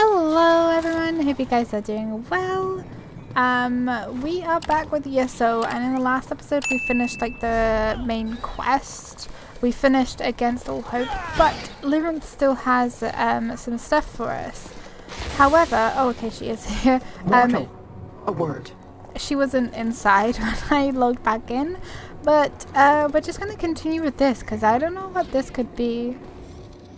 Hello everyone, hope you guys are doing well. Um, we are back with ESO and in the last episode we finished like the main quest. We finished against all hope, but Lyranth still has um, some stuff for us. However, oh okay she is here. Um, a word. She wasn't inside when I logged back in, but uh, we're just going to continue with this because I don't know what this could be.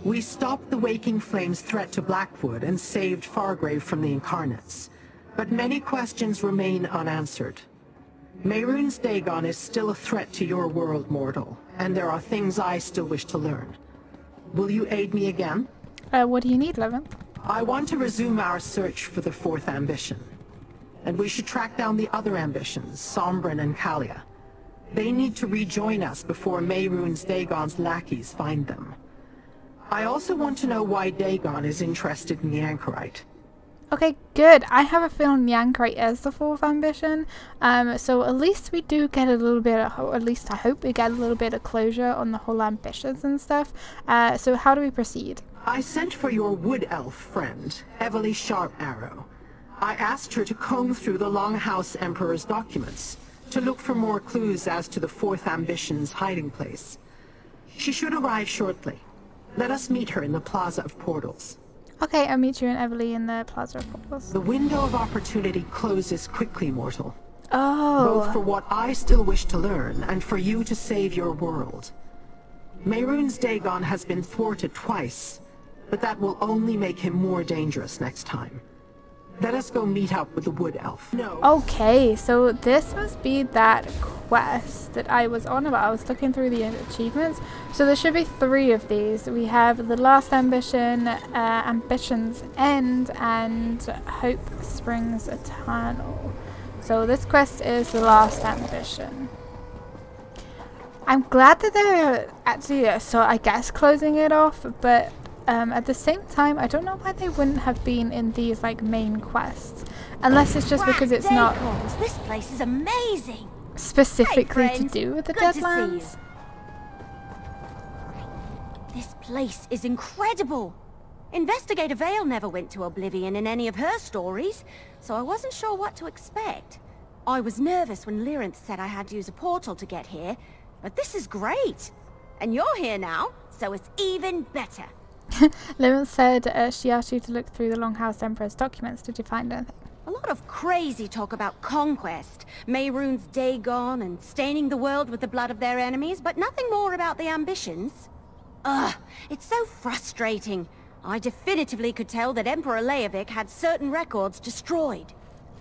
We stopped the Waking Flame's threat to Blackwood and saved Fargrave from the Incarnates. But many questions remain unanswered. Mehrunes Dagon is still a threat to your world, mortal, and there are things I still wish to learn. Will you aid me again? Uh, what do you need, Levin? I want to resume our search for the fourth ambition. And we should track down the other ambitions, Sombren and Kaliah. They need to rejoin us before Mehrunes Dagon's lackeys find them. I also want to know why Dagon is interested in the Anchorite. Okay, good. I have a feeling the Anchorite is the fourth ambition. Um, so at least we do get a little bit, of, at least I hope we get a little bit of closure on the whole ambitions and stuff. Uh, so how do we proceed? I sent for your wood elf friend, Eveli Sharp Arrow. I asked her to comb through the Longhouse Emperor's documents to look for more clues as to the fourth ambition's hiding place. She should arrive shortly. Let us meet her in the Plaza of Portals. Okay, I'll meet you and Eveli in the Plaza of Portals. The window of opportunity closes quickly, mortal. Oh. Both for what I still wish to learn, and for you to save your world. Mehrunes Dagon has been thwarted twice, but that will only make him more dangerous next time. Let us go meet up with the wood elf. No. Okay, so this must be that quest that I was on about. I was looking through the achievements. So there should be three of these. We have the last ambition, uh, ambitions end, and hope springs eternal. So this quest is the last ambition. I'm glad that they're actually, uh, so I guess closing it off, but um, at the same time, I don't know why they wouldn't have been in these like main quests, unless it's just because it's not. This place is amazing. Specifically to do with the Good Deadlands. This place is incredible. Investigator Vale never went to Oblivion in any of her stories, so I wasn't sure what to expect. I was nervous when Lyranth said I had to use a portal to get here, but this is great. And you're here now, so it's even better. Lyranth said uh, she asked you to look through the Longhouse Emperor's documents. Did you find anything? A lot of crazy talk about conquest, Mehrunes Dagon, and staining the world with the blood of their enemies, but nothing more about the ambitions. Ugh, it's so frustrating. I definitively could tell that Emperor Leovic had certain records destroyed.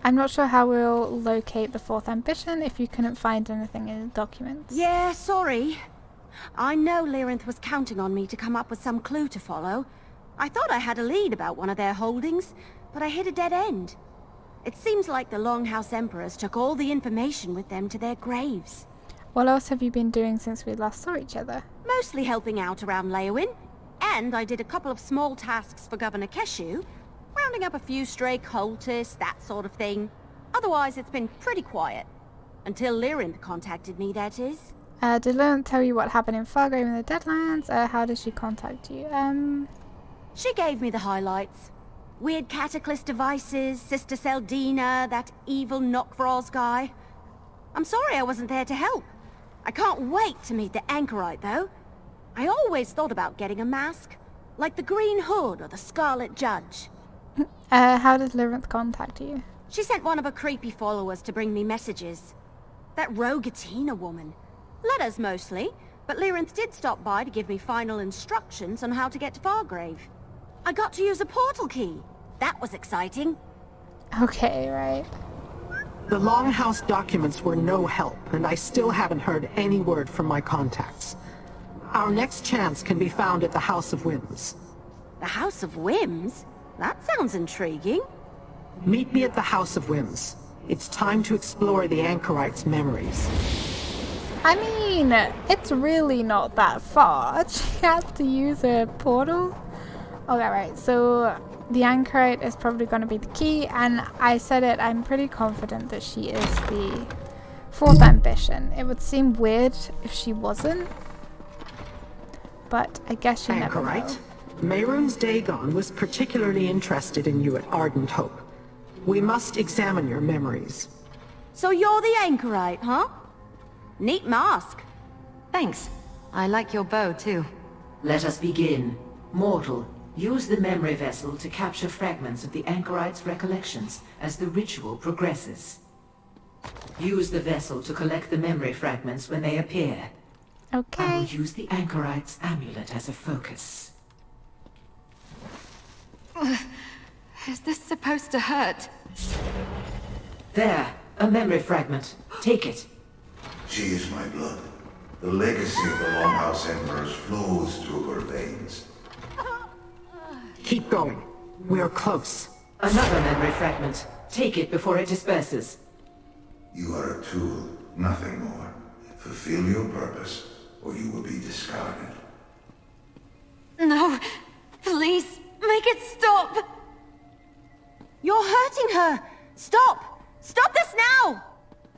I'm not sure how we'll locate the fourth ambition if you couldn't find anything in the documents. Yeah, sorry. I know Lyranth was counting on me to come up with some clue to follow. I thought I had a lead about one of their holdings, but I hit a dead end. It seems like the Longhouse Emperors took all the information with them to their graves. What else have you been doing since we last saw each other? Mostly helping out around Leyawiin. And I did a couple of small tasks for Governor Keshu, rounding up a few stray cultists, that sort of thing. Otherwise, it's been pretty quiet. Until Lyranth contacted me, that is. Uh, did Lilith tell you what happened in Fargrave in the Deadlands? Uh, how did she contact you? Um... She gave me the highlights. Weird cataclysm devices, Sister Celdina, that evil Nokvroz guy. I'm sorry I wasn't there to help. I can't wait to meet the Anchorite, though. I always thought about getting a mask, like the Green Hood or the Scarlet Judge. uh, how did Lyranth contact you? She sent one of her creepy followers to bring me messages. That Rogatina woman. Letters mostly, but Lyranth did stop by to give me final instructions on how to get to Fargrave. I got to use a portal key. That was exciting. Okay, right. The Longhouse documents were no help, and I still haven't heard any word from my contacts. Our next chance can be found at the House of Whims. The House of Whims? That sounds intriguing. Meet me at the House of Whims. It's time to explore the Anchorite's memories. I mean, it's really not that far. She has to use a portal. Okay, right, so the Anchorite is probably going to be the key, and I said it, I'm pretty confident that she is the fourth ambition. It would seem weird if she wasn't, but I guess you Anchorite. never know. Mehrunes Dagon was particularly interested in you at Ardent Hope. We must examine your memories. So you're the anchorite, huh? Neat mask. Thanks. I like your bow, too. Let us begin. Mortal, use the memory vessel to capture fragments of the Anchorite's recollections as the ritual progresses. Use the vessel to collect the memory fragments when they appear. Okay. I will use the Anchorite's amulet as a focus. Uh, is this supposed to hurt? There, a memory fragment. Take it. She is my blood. The legacy of the Longhouse Emperors flows through her veins. Keep going. We're close. Another memory fragment. Take it before it disperses. You are a tool, nothing more. Fulfill your purpose, or you will be discarded. No! Please, make it stop! You're hurting her! Stop! Stop this now!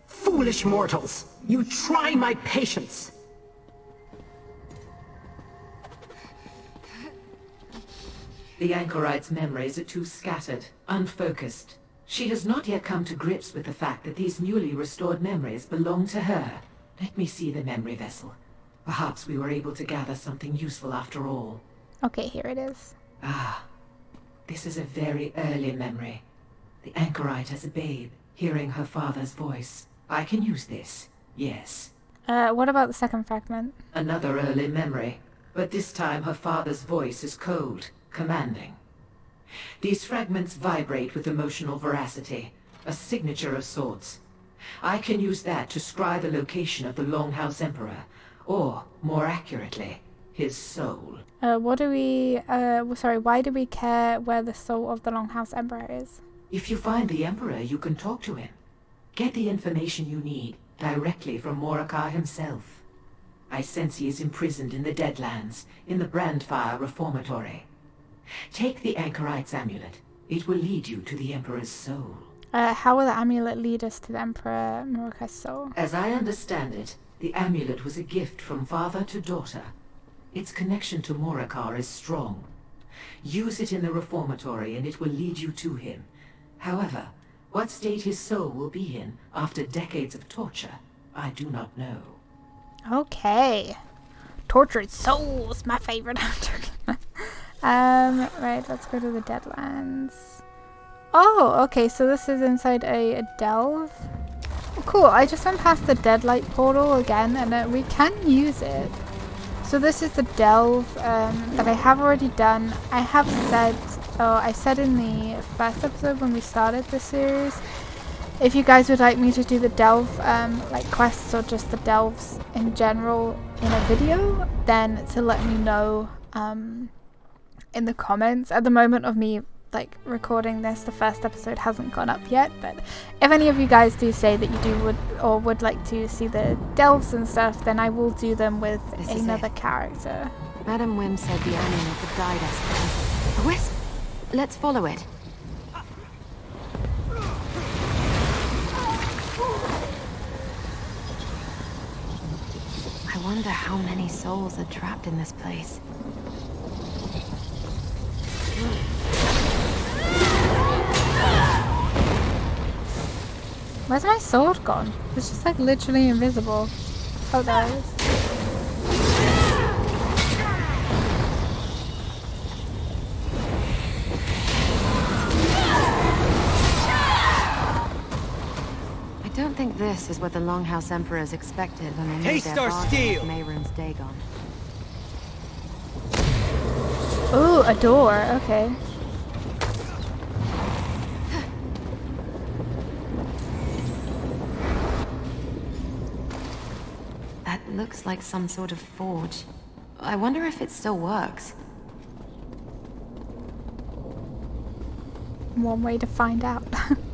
Foolish mortals! You try my patience! The Anchorite's memories are too scattered, unfocused. She has not yet come to grips with the fact that these newly restored memories belong to her. Let me see the memory vessel. Perhaps we were able to gather something useful after all. Okay, here it is. Ah, this is a very early memory. The Anchorite as a babe, hearing her father's voice. I can use this, yes. Uh, what about the second fragment? Another early memory, but this time her father's voice is cold, commanding. These fragments vibrate with emotional veracity, a signature of sorts. I can use that to scry the location of the Longhouse Emperor, or, more accurately, his soul. Uh, what do we, uh, sorry, why do we care where the soul of the Longhouse Emperor is? If you find the Emperor, you can talk to him. Get the information you need directly from Moricar himself. I sense he is imprisoned in the Deadlands, in the Brandfire Reformatory. Take the Anchorite's amulet. It will lead you to the Emperor's soul. Uh, how will the amulet lead us to the Emperor Moricar's soul? As I understand it, the amulet was a gift from father to daughter. Its connection to Moricar is strong. Use it in the reformatory and it will lead you to him. However, what state his soul will be in after decades of torture, I do not know. Okay. Tortured souls, my favorite. um, right, let's go to the Deadlands. Oh, okay, so this is inside a, a delve. Oh, cool, I just went past the Deadlight portal again, and uh, we can use it. So this is the delve um, that I have already done. I have said, oh, I said in the first episode when we started the series, if you guys would like me to do the delve um, like quests or just the delves in general in a video, then to let me know um, in the comments. At the moment of me like recording this, the first episode hasn't gone up yet, but if any of you guys do say that you do would or would like to see the delves and stuff, then I will do them with This another character. Madam Whim said the amulet could guide us. A wisp! Let's follow it. I wonder how many souls are trapped in this place. Where's my sword gone? It's just like literally invisible. Oh, there it is. Think this is what the Longhouse Emperors expected when they made Taste their our bargain steel! with Mehrunes Dagon. Ooh, a door. Okay. That looks like some sort of forge. I wonder if it still works. One way to find out.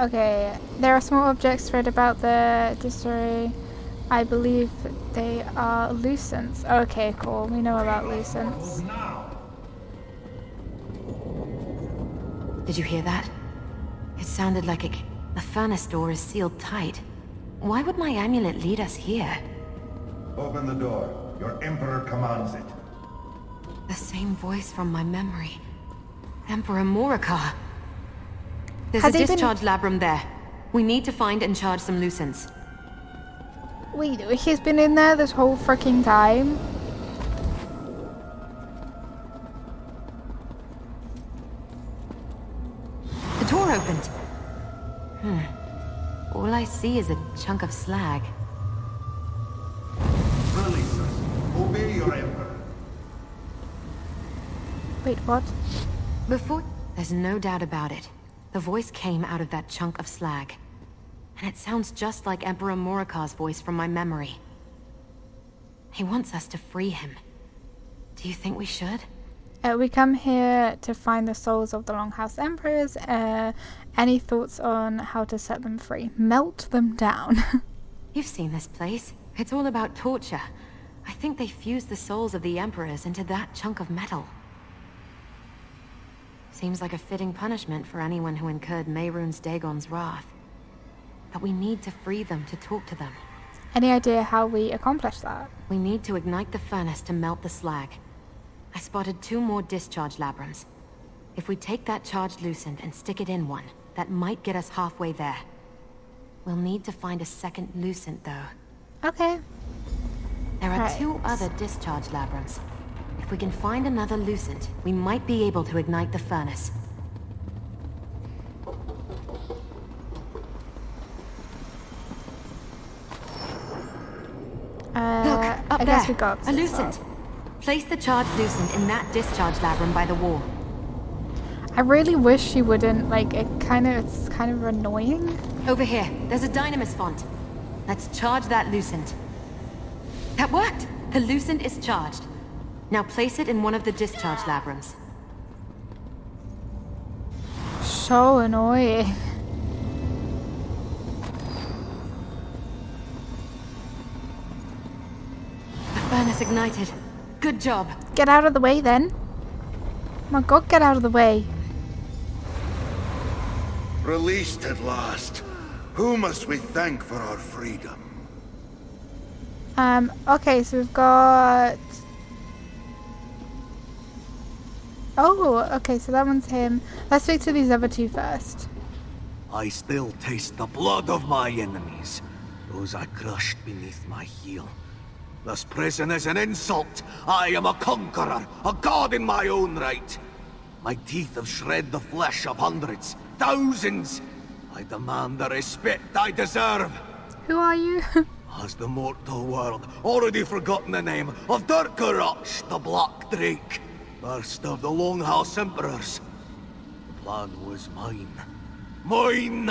okay, there are small objects spread about the distillery. I believe they are lucents. Okay, cool. We know about lucents. Did you hear that? It sounded like it. The furnace door is sealed tight. Why would my amulet lead us here? Open the door. Your Emperor commands it. The same voice from my memory. Emperor Moricar. There's Has a he been- discharge labrum there. We need to find and charge some lucents. Wait, he's been in there this whole freaking time? The door opened. Hmm. All I see is a chunk of slag. Release us. Obey your Emperor. Wait, what? Before... There's no doubt about it. The voice came out of that chunk of slag. And it sounds just like Emperor Moricar's voice from my memory. He wants us to free him. Do you think we should? Uh, we come here to find the souls of the Longhouse Emperors. Uh, any thoughts on how to set them free? Melt them down. You've seen this place. It's all about torture. I think they fused the souls of the Emperors into that chunk of metal. Seems like a fitting punishment for anyone who incurred Mehrunes Dagon's wrath. But we need to free them to talk to them. any idea how we accomplish that? We need to ignite the furnace to melt the slag. I spotted two more discharge labrums. If we take that charged lucent and stick it in one, that might get us halfway there. We'll need to find a second lucent, though. Okay. There are Right. two other discharge labrums. If we can find another lucent, we might be able to ignite the furnace. Uh, Look, up I there, guess we got a lucent. Place the charged lucent in that discharge labrum by the wall. I really wish she wouldn't. Like, it kind of, it's kind of annoying. Over here, there's a dynamis font. Let's charge that lucent. That worked! The lucent is charged. Now place it in one of the discharge labrums. So annoying. The furnace ignited. Good job. Get out of the way then. My god, get out of the way. Released at last. Who must we thank for our freedom? Um, okay, so we've got... Oh, okay, so that one's him. Let's speak to these other two first. I still taste the blood of my enemies, those I crushed beneath my heel. This prison is an insult. I am a conqueror, a god in my own right. My teeth have shred the flesh of hundreds, thousands. I demand the respect I deserve. Who are you? Has the mortal world already forgotten the name of Durcorach, the Black Drake? First of the Longhouse Emperors. The plan was mine. Mine!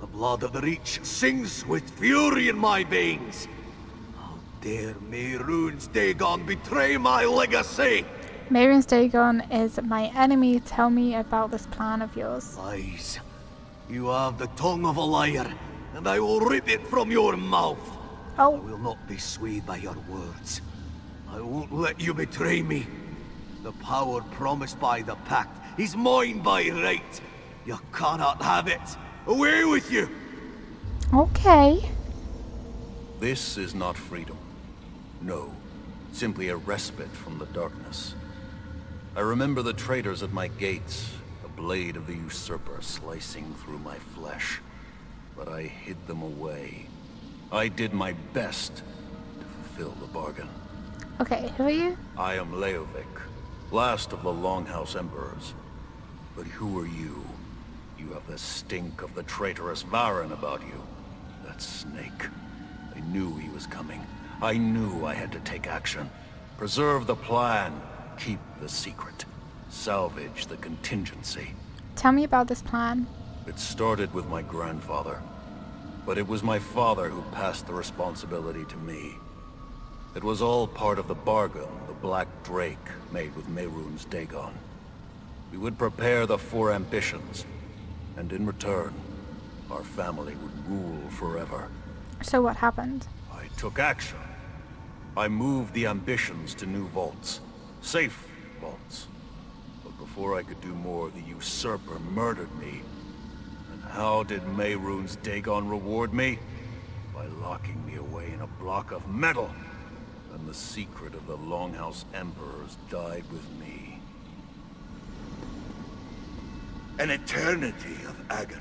The blood of the Reach sings with fury in my veins. How dare Mehrunes Dagon betray my legacy? Marion Dagon is my enemy. Tell me about this plan of yours. Lies. You have the tongue of a liar, and I will rip it from your mouth. Oh. I Oh, will not be swayed by your words. I won't let you betray me. The power promised by the Pact is mine by right. You cannot have it. Away with you! okay. This is not freedom. No, simply a respite from the darkness. I remember the traitors at my gates, the blade of the usurper slicing through my flesh. But I hid them away. I did my best to fulfill the bargain. Okay, who are you? I am Leovic, last of the Longhouse Emperors. But who are you? You have the stink of the traitorous Varen about you. That snake. I knew he was coming. I knew I had to take action. Preserve the plan. Keep the secret. Salvage the contingency. Tell me about this plan. It started with my grandfather. But it was my father who passed the responsibility to me. It was all part of the bargain Black Drake made with Mehrunes Dagon. We would prepare the four ambitions, and in return, our family would rule forever. So what happened? I took action. I moved the ambitions to new vaults. Safe vaults. But before I could do more, the usurper murdered me. And how did Mehrunes Dagon reward me? By locking me away in a block of metal. The secret of the Longhouse Emperors died with me. An eternity of agony.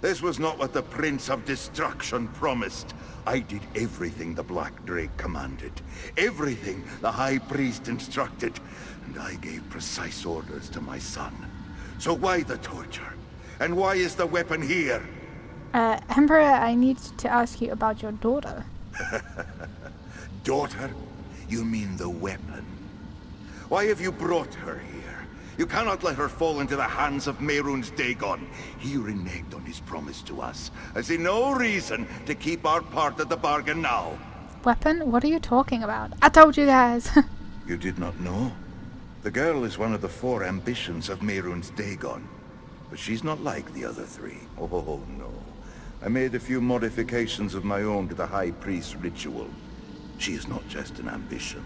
This was not what the Prince of Destruction promised. I did everything the Black Drake commanded. Everything the High Priest instructed. And I gave precise orders to my son. So why the torture? And why is the weapon here? Uh, Emperor, I need to ask you about your daughter. Daughter? You mean the weapon? Why have you brought her here? You cannot let her fall into the hands of Mehrunes Dagon. He reneged on his promise to us. I see no reason to keep our part of the bargain now. Weapon? What are you talking about? I told you guys. You did not know? The girl is one of the four ambitions of Mehrunes Dagon. But she's not like the other three. Oh, no. I made a few modifications of my own to the High Priest's ritual. She is not just an ambition.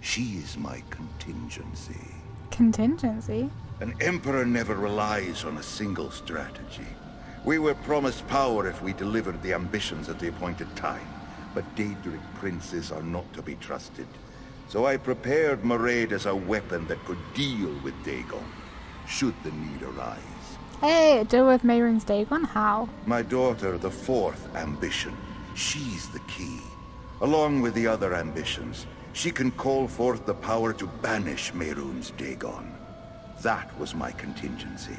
She is my contingency. Contingency? An emperor never relies on a single strategy. We were promised power if we delivered the ambitions at the appointed time, but Daedric princes are not to be trusted. So I prepared Mairead as a weapon that could deal with Dagon, should the need arise. Hey, deal with Mehrunes Dagon? How? My daughter, the fourth ambition, she's the key. Along with the other ambitions, she can call forth the power to banish Mehrunes Dagon. That was my contingency,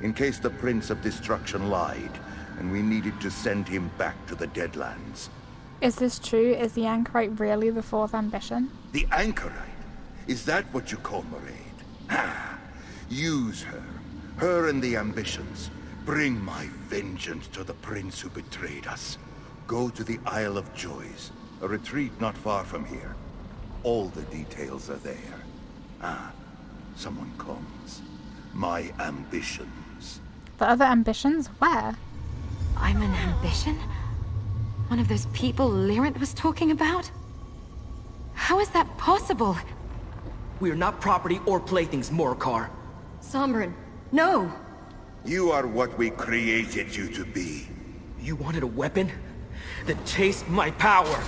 in case the Prince of Destruction lied, and we needed to send him back to the Deadlands. Is this true? Is the Anchorite really the fourth ambition? The Anchorite? Is that what you call? Ah, use her. Her and the ambitions. Bring my vengeance to the prince who betrayed us. Go to the Isle of Joys, a retreat not far from here. All the details are there. Ah, someone comes. My ambitions. The other ambitions? Where? I'm an ambition? One of those people Lyranth was talking about? How is that possible? We are not property or playthings, Moricar. Sombren, no! You are what we created you to be. You wanted a weapon? Then taste my power!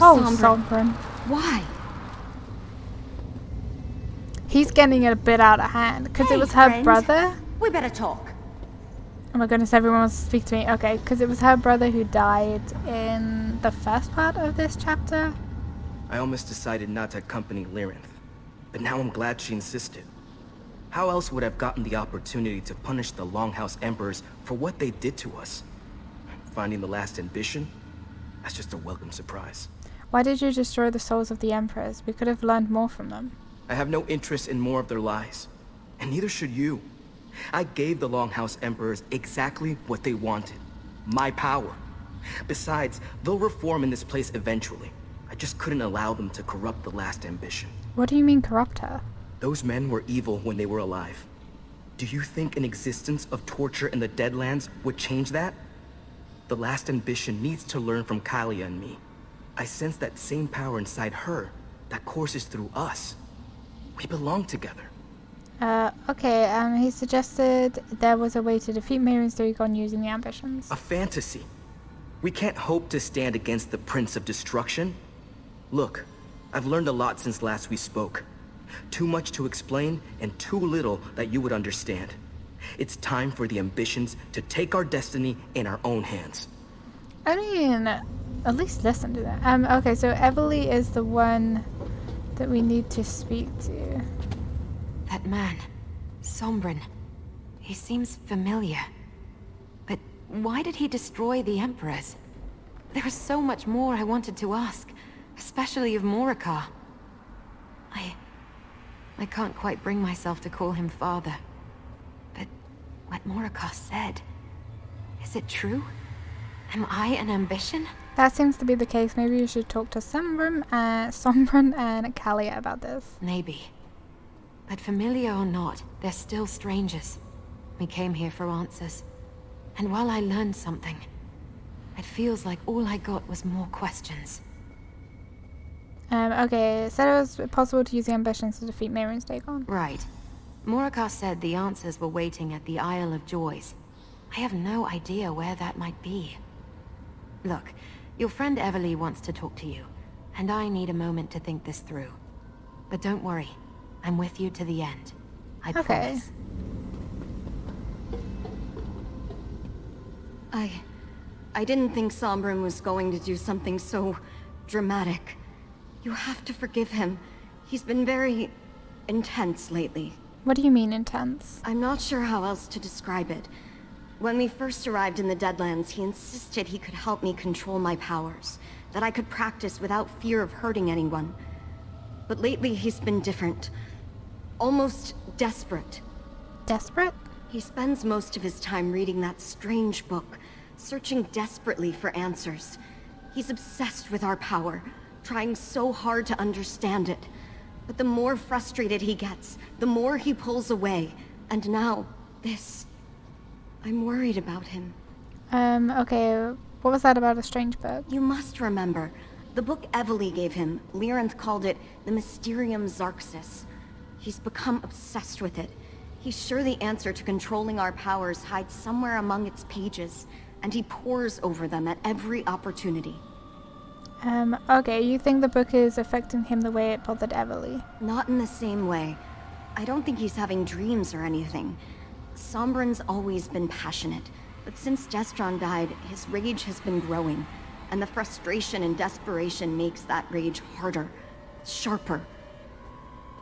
Oh, oh Sombren. Sombren. Why? He's getting it a bit out of hand because Hey, it was her friend. brother. We better talk. Oh my goodness, everyone wants to speak to me. Okay, because it was her brother who died in the first part of this chapter. I almost decided not to accompany Lyranth, but now I'm glad she insisted. How else would I have gotten the opportunity to punish the Longhouse Emperors for what they did to us? Finding the last ambition? That's just a welcome surprise. Why did you destroy the souls of the emperors? We could have learned more from them. I have no interest in more of their lies, and neither should you. I gave the Longhouse Emperors exactly what they wanted. My power. Besides, they'll reform in this place eventually. I just couldn't allow them to corrupt the last ambition. What do you mean corrupt her? Those men were evil when they were alive. Do you think an existence of torture in the Deadlands would change that? The last ambition needs to learn from Kaliah and me. I sense that same power inside her that courses through us. We belong together. Uh, okay, um, he suggested there was a way to defeat Mehrunes Dagon using the ambitions. A fantasy. We can't hope to stand against the Prince of Destruction. Look, I've learned a lot since last we spoke. Too much to explain and too little that you would understand. It's time for the ambitions to take our destiny in our own hands. I mean, at least listen to that. Um, okay, so Eveli is the one that we need to speak to. That man, Sombren. He seems familiar. But why did he destroy the Emperors? There was so much more I wanted to ask, especially of Moricar. I... I can't quite bring myself to call him father. But what Moricar said... Is it true? Am I an ambition? That seems to be the case. Maybe you should talk to Sombren uh, Sombren and Kaliah about this. Maybe. But familiar or not, they're still strangers. We came here for answers. And while I learned something, it feels like all I got was more questions. Um, okay, said it was possible to use the ambitions to defeat Mehrunes Dagon. Right. Moricar said the answers were waiting at the Isle of Joys. I have no idea where that might be. Look, Your friend Eveli wants to talk to you, and I need a moment to think this through. But don't worry, I'm with you to the end. I Okay. promise. I... I didn't think Sombren was going to do something so... dramatic. You have to forgive him. He's been very... intense lately. What do you mean intense? I'm not sure how else to describe it. When we first arrived in the Deadlands, he insisted he could help me control my powers. That I could practice without fear of hurting anyone. But lately he's been different. Almost desperate. Desperate? He spends most of his time reading that strange book, searching desperately for answers. He's obsessed with our power, trying so hard to understand it. But the more frustrated he gets, the more he pulls away. And now, this. I'm worried about him. Um, okay. What was that about a strange book? You must remember, the book Eveli gave him, Lyranth called it the Mysterium Xarxes. He's become obsessed with it. He's sure the answer to controlling our powers hides somewhere among its pages, and he pores over them at every opportunity. Um, okay, you think the book is affecting him the way it bothered Eveli? Not in the same way. I don't think he's having dreams or anything. Sombren's always been passionate, but since Destron died, his rage has been growing, and the frustration and desperation makes that rage harder, sharper.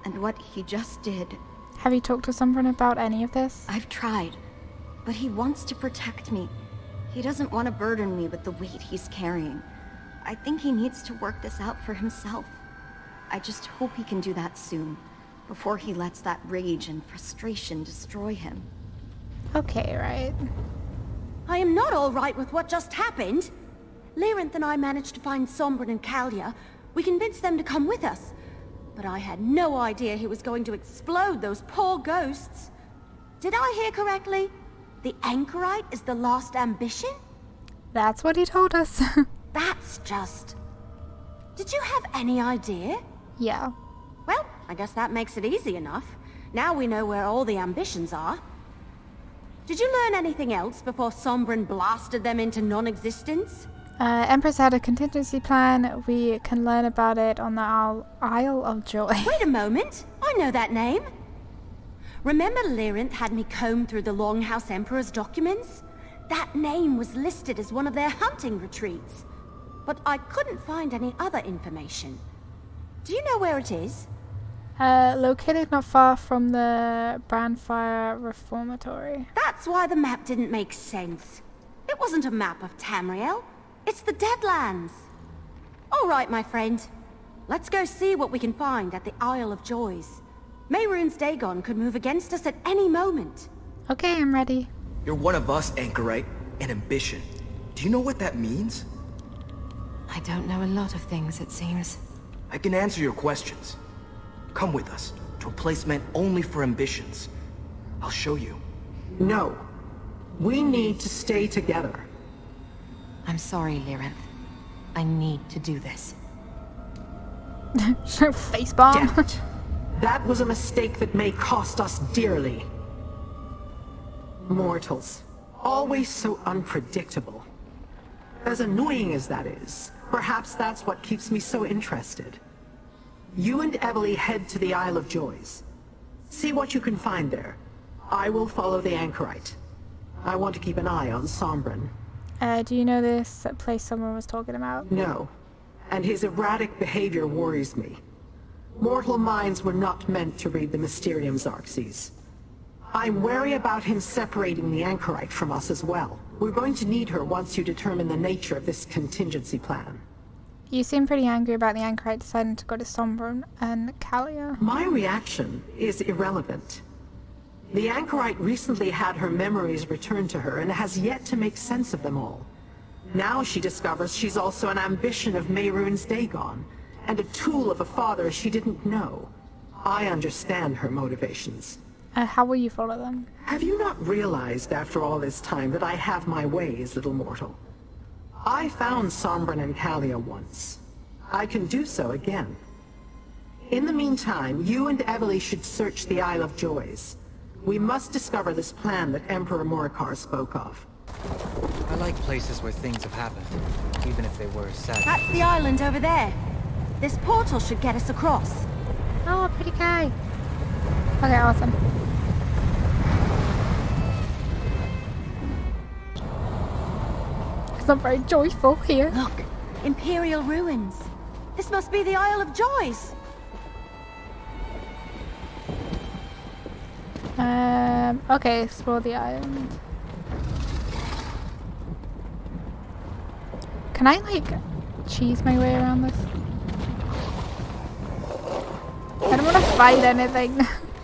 And what he just did, Have you talked to someone about any of this? I've tried, but he wants to protect me. He doesn't want to burden me with the weight he's carrying. I think he needs to work this out for himself. I just hope he can do that soon, before he lets that rage and frustration destroy him. Okay, right. I am not all right with what just happened. Lyranth and I managed to find Sombren and Kaliah. We convinced them to come with us. But I had no idea he was going to explode those poor ghosts. Did I hear correctly? The Anchorite is the last ambition? That's what he told us. That's just... Did you have any idea? yeah. Well, I guess that makes it easy enough. Now we know where all the ambitions are. Did you learn anything else before Sombren blasted them into non-existence? Uh, Empress had a contingency plan. We can learn about it on the Isle, Isle of Joy. Wait a moment. I know that name. Remember Lyranth had me comb through the Longhouse Emperor's documents? That name was listed as one of their hunting retreats. But I couldn't find any other information. Do you know where it is? Uh, located not far from the Brandfire Reformatory. That's why the map didn't make sense. It wasn't a map of Tamriel. It's the Deadlands. All right, my friend. Let's go see what we can find at the Isle of Joys. Mehrunes Dagon could move against us at any moment. Okay, I'm ready. You're one of us, Anchorite. An ambition. Do you know what that means? I don't know a lot of things, it seems. I can answer your questions. Come with us to a place meant only for ambitions. I'll show you. No. We need to stay together. I'm sorry, Lyranth. I need to do this. Face bomb. Damn it. That was a mistake that may cost us dearly. Mortals. Always so unpredictable. As annoying as that is, perhaps that's what keeps me so interested. You and Eveli head to the Isle of Joys. See what you can find there. I will follow the Anchorite. I want to keep an eye on Sombren. Uh, do you know this place someone was talking about? No. And his erratic behavior worries me. Mortal minds were not meant to read the Mysterium Xarxes. I'm wary about him separating the Anchorite from us as well. We're going to need her once you determine the nature of this contingency plan. You seem pretty angry about the Anchorite deciding to go to Sombren and Kaliah. My reaction is irrelevant. The Anchorite recently had her memories returned to her and has yet to make sense of them all. Now she discovers she's also an ambition of Mehrunes Dagon, and a tool of a father she didn't know. I understand her motivations. Uh, how will you follow them? Have you not realized after all this time that I have my ways, little mortal? I found Sombren and Kaliah once. I can do so again. In the meantime, you and Eveli should search the Isle of Joys. We must discover this plan that Emperor Moricar spoke of. I like places where things have happened, even if they were sad. That's the island over there. This portal should get us across. Oh, pretty guy. Okay, awesome. Not very joyful here. Look, Imperial ruins. This must be the Isle of Joys. Um, okay, explore the island. Can I, like, cheese my way around this? I don't want to fight anything.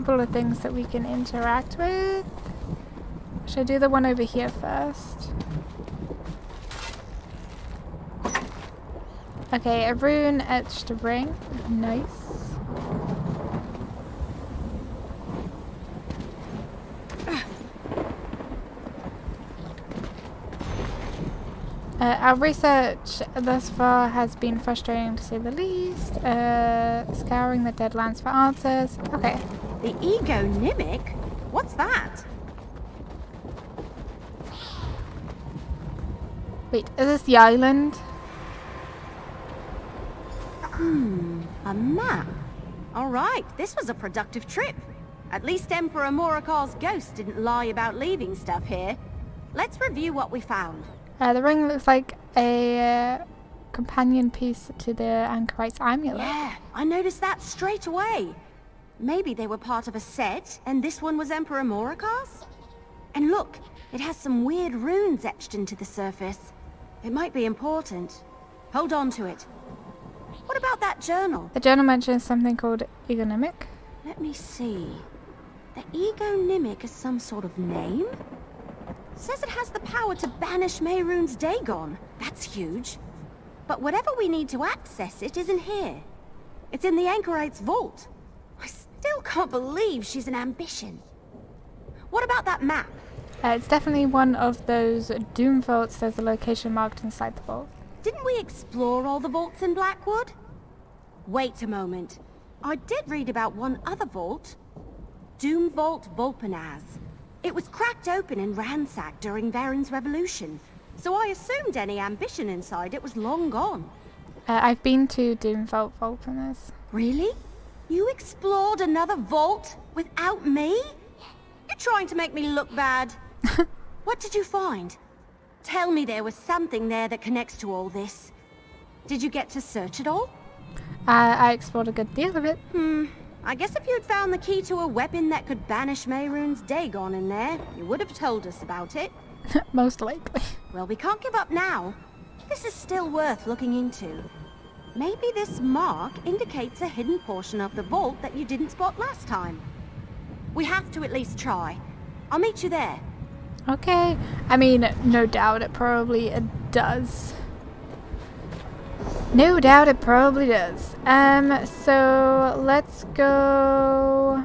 couple of things that we can interact with. Should I do the one over here first? Okay, a rune etched ring. Nice. Uh, our research thus far has been frustrating to say the least. Uh, scouring the Deadlands for answers. Okay. The Ego Nimic? What's that? Wait, is this the island? Hmm, a map. All right, this was a productive trip. At least Emperor Moricar's ghost didn't lie about leaving stuff here. Let's review what we found. Uh, the ring looks like a uh, companion piece to the Anchorite's amulet. Yeah, I noticed that straight away. Maybe they were part of a set, and this one was Emperor Moricar's? And look, it has some weird runes etched into the surface. It might be important. Hold on to it. What about that journal? The journal mentions something called Egonymic. Let me see. The Egonymic is some sort of name? Says it has the power to banish Mehrunes Dagon. That's huge. But whatever we need to access it isn't here. It's in the Anchorite's vault. I still can't believe she's an ambition. What about that map? Uh, it's definitely one of those doom vaults. There's a location marked inside the vault. Didn't we explore all the vaults in Blackwood? Wait a moment. I did read about one other vault. Doom Vault Vulpinaz. It was cracked open and ransacked during Varen's revolution, so I assumed any ambition inside it was long gone. Uh, I've been to Doom Vault Vulpinaz. Really? You explored another vault without me? You're trying to make me look bad. what did you find? Tell me there was something there that connects to all this. Did you get to search it all? Uh, I explored a good deal of it. Hmm. I guess if you'd found the key to a weapon that could banish Mehrunes Dagon in there, you would have told us about it. Most likely. Well, we can't give up now. This is still worth looking into. Maybe this mark indicates a hidden portion of the vault that you didn't spot last time. We have to at least try. I'll meet you there. Okay. I mean, no doubt it probably does. No doubt it probably does. Um, so let's go...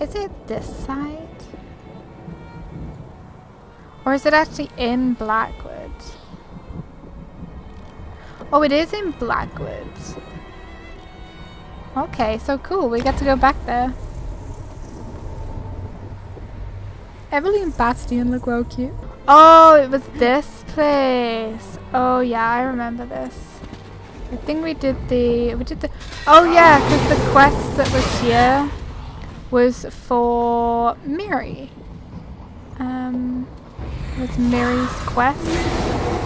Is it this side? Or is it actually in Blackwood? Oh, it is in Blackwood. Okay, so cool. We get to go back there. Evelyn Bastion look well cute. Oh, it was this place. Oh yeah, I remember this. I think we did the we did the oh yeah, because the quest that was here was for Mary. Um, it was Mary's quest.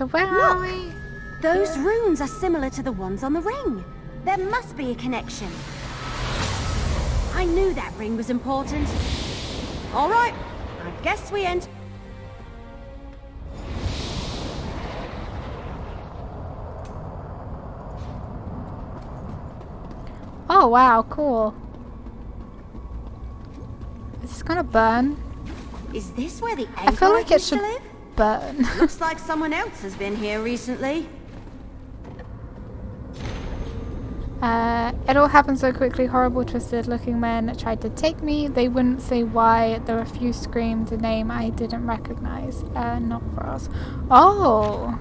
So where are Look! we? Those runes are similar to the ones on the ring. There must be a connection. I knew that ring was important. All right, I guess we end. Oh wow, cool. Is this gonna burn? Is this where the I feel like it should live? Burn. Looks like someone else has been here recently. Uh, it all happened so quickly, horrible, twisted looking men tried to take me. They wouldn't say why. There were a few screamed a name I didn't recognize. Uh, not for us. Oh!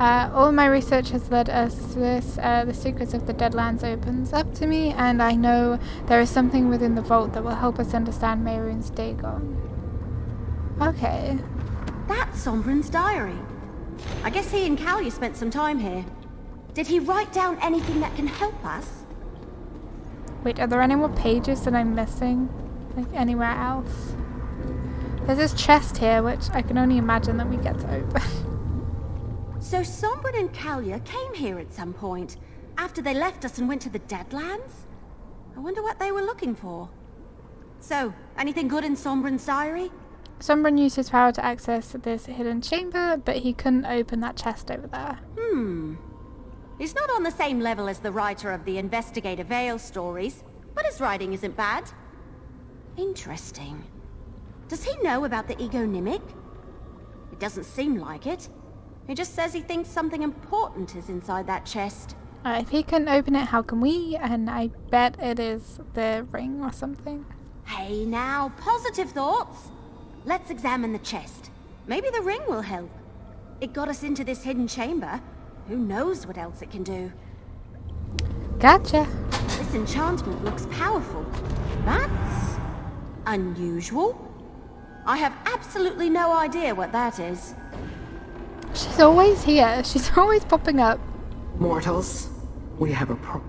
Uh, all my research has led us to this. Uh, the secrets of the Deadlands opens up to me, and I know there is something within the vault that will help us understand Mehrunes Dagon. Okay. That's Sombren's diary. I guess he and Kaliah spent some time here. Did he write down anything that can help us? Wait, are there any more pages that I'm missing? Like anywhere else? There's this chest here, which I can only imagine that we get to open. So Sombren and Kaliah came here at some point, after they left us and went to the Deadlands? I wonder what they were looking for. So, anything good in Sombren's diary? Sombren used his power to access this hidden chamber, but he couldn't open that chest over there. Hmm. He's not on the same level as the writer of the Investigator Vale stories, but his writing isn't bad. Interesting. Does he know about the Egonymic? It doesn't seem like it. He just says he thinks something important is inside that chest. Uh, if he can open it, how can we? And I bet it is the ring or something. Hey now, positive thoughts. Let's examine the chest. Maybe the ring will help. It got us into this hidden chamber. Who knows what else it can do? Gotcha. This enchantment looks powerful. That's... unusual. I have absolutely no idea what that is. She's always here. She's always popping up. Mortals, we have a pro...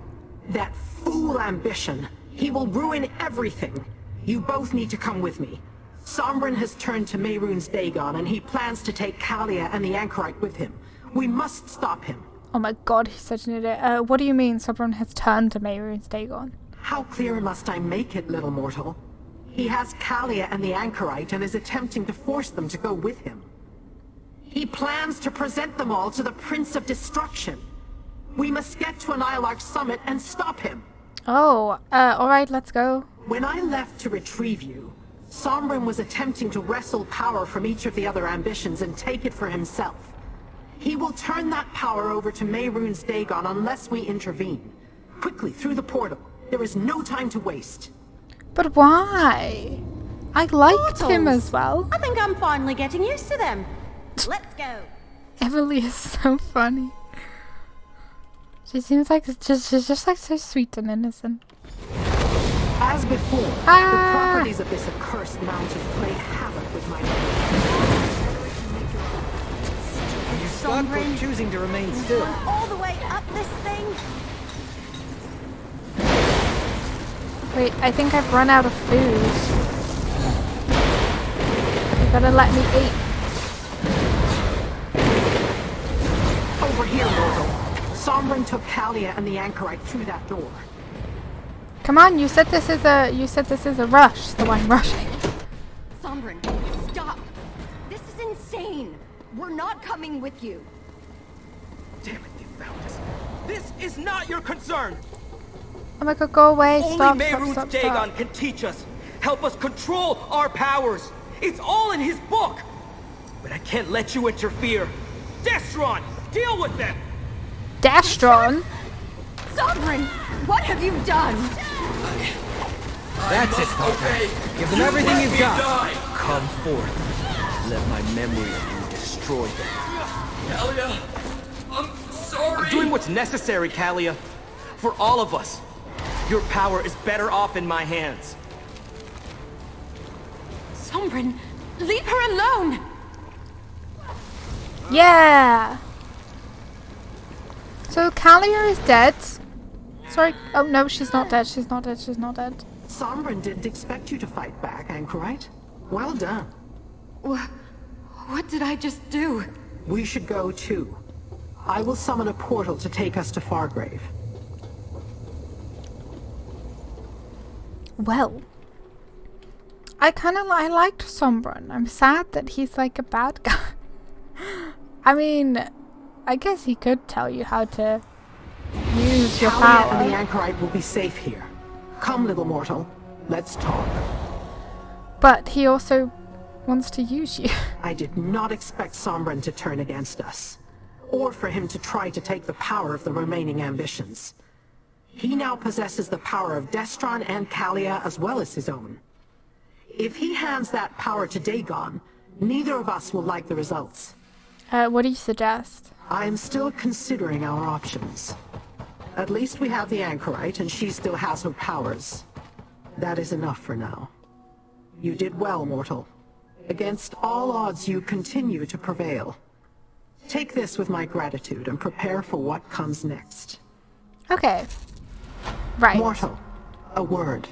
That fool ambition. He will ruin everything. You both need to come with me. Sombren has turned to Mehrunes Dagon, and he plans to take Kaliah and the Anchorite with him. We must stop him. Oh my god, he's such an idiot. Uh, what do you mean Sombren has turned to Mehrunes Dagon? How clear must I make it, little mortal? He has Kaliah and the Anchorite and is attempting to force them to go with him. He plans to present them all to the Prince of Destruction. We must get to an Ilark summit and stop him. Oh, uh, alright, let's go. When I left to retrieve you, Sombren was attempting to wrestle power from each of the other ambitions and take it for himself. He will turn that power over to Mehrunes Dagon unless we intervene. Quickly, through the portal. There is no time to waste. But why? I liked him as well. I think I'm finally getting used to them. Let's go. Emily is so funny. She seems like just she's just like so sweet and innocent. As before, Ah! the properties of this accursed mountain play havoc with my You stuck or Sombren. choosing to remain still? All the way up this thing? Wait, I think I've run out of food. You gotta let me eat. Over here, mortal. Sombren took Kaliah and the Anchorite through that door. Come on, you said this is a you said this is a rush, so I'm rushing. Sombren, stop! This is insane! We're not coming with you. Damn it, they found us. This is not your concern! Oh my god, go away. Only Stop, stop, Mehrunes stop, Dagon stop. can teach us, help us control our powers. It's all in his book. But I can't let you interfere. Destron, deal with them. Dastron? Sombren, what have you done? That's it, Parker. Give them everything you've got. Come forth. Let my memory of you destroy them. Kaliah, I'm sorry. I'm doing what's necessary, Kaliah. For all of us. Your power is better off in my hands. Sombren, leave her alone! Yeah. So Kaliah is dead. Sorry. Oh no, she's not dead. She's not dead. She's not dead. Sombren didn't expect you to fight back, Anchorite. Well done. Wha what did I just do? We should go too. I will summon a portal to take us to Fargrave. Well, I kind of I liked Sombren. I'm sad that he's like a bad guy. I mean, I guess he could tell you how to use your Kaliah and the Anchorite will be safe here. Come, little mortal. Let's talk. but he also wants to use you. I did not expect Sombren to turn against us. or for him to try to take the power of the remaining ambitions. He now possesses the power of Destron and Kaliah as well as his own. If he hands that power to Dagon, neither of us will like the results. Uh, what do you suggest? I am still considering our options. At least we have the Anchorite and she still has her powers. That is enough for now. You did well, mortal. Against all odds, you continue to prevail. Take this with my gratitude and prepare for what comes next. Okay. Right. Mortal, a word.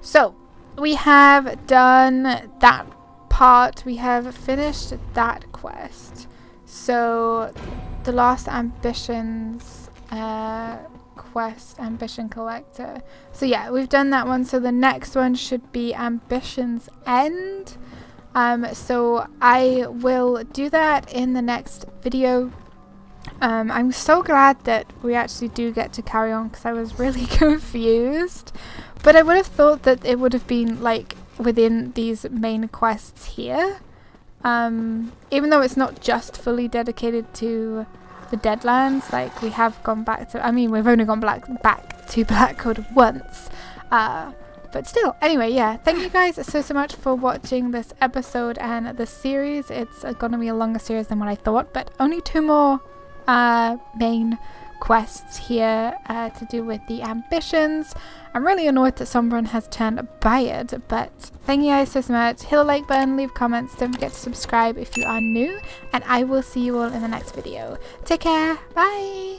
So, we have done that part. We have finished that quest. So, the last ambitions uh, quest, Ambition Collector. So yeah, we've done that one. So the next one should be Ambition's End. Um, so I will do that in the next video. Um, I'm so glad that we actually do get to carry on because I was really confused. But I would have thought that it would have been like within these main quests here. Um, even though it's not just fully dedicated to the Deadlands, like we have gone back to, I mean we've only gone back, back to Blackwood once. Uh, but still, anyway, yeah, thank you guys so, so much for watching this episode and the series. It's uh, going to be a longer series than what I thought, but only two more uh, main quests here uh, to do with the ambitions. I'm really annoyed that someone has turned Bayard, but thank you guys so much. Hit the like button, leave comments, don't forget to subscribe if you are new, and I will see you all in the next video. Take care, bye!